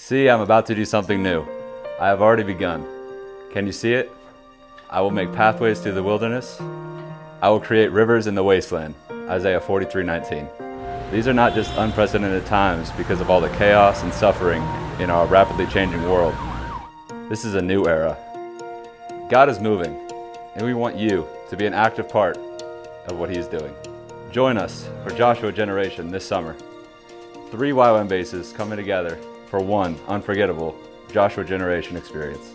See, I'm about to do something new. I have already begun. Can you see it? I will make pathways through the wilderness. I will create rivers in the wasteland. Isaiah 43:19. These are not just unprecedented times because of all the chaos and suffering in our rapidly changing world. This is a new era. God is moving, and we want you to be an active part of what He is doing. Join us for Joshua Generation this summer. Three YWAM bases coming together for one unforgettable Joshua Generation experience.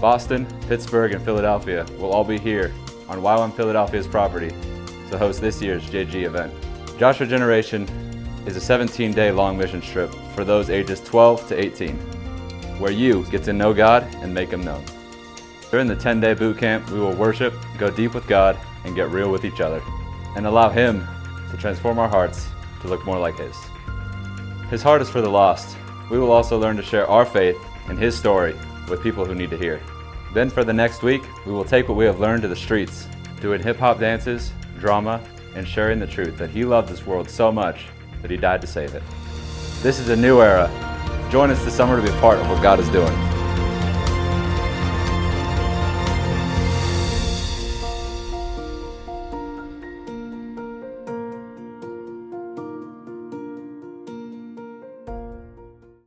Boston, Pittsburgh, and Philadelphia will all be here on YWAM Philadelphia's property to host this year's JG event. Joshua Generation is a 17 day long mission trip for those ages 12 to 18, where you get to know God and make Him known. During the 10 day boot camp, we will worship, go deep with God, and get real with each other, and allow Him to transform our hearts to look more like His. His heart is for the lost. We will also learn to share our faith and His story with people who need to hear. Then, for the next week, we will take what we have learned to the streets, doing hip hop dances, drama, and sharing the truth that He loved this world so much that He died to save it. This is a new era. Join us this summer to be a part of what God is doing.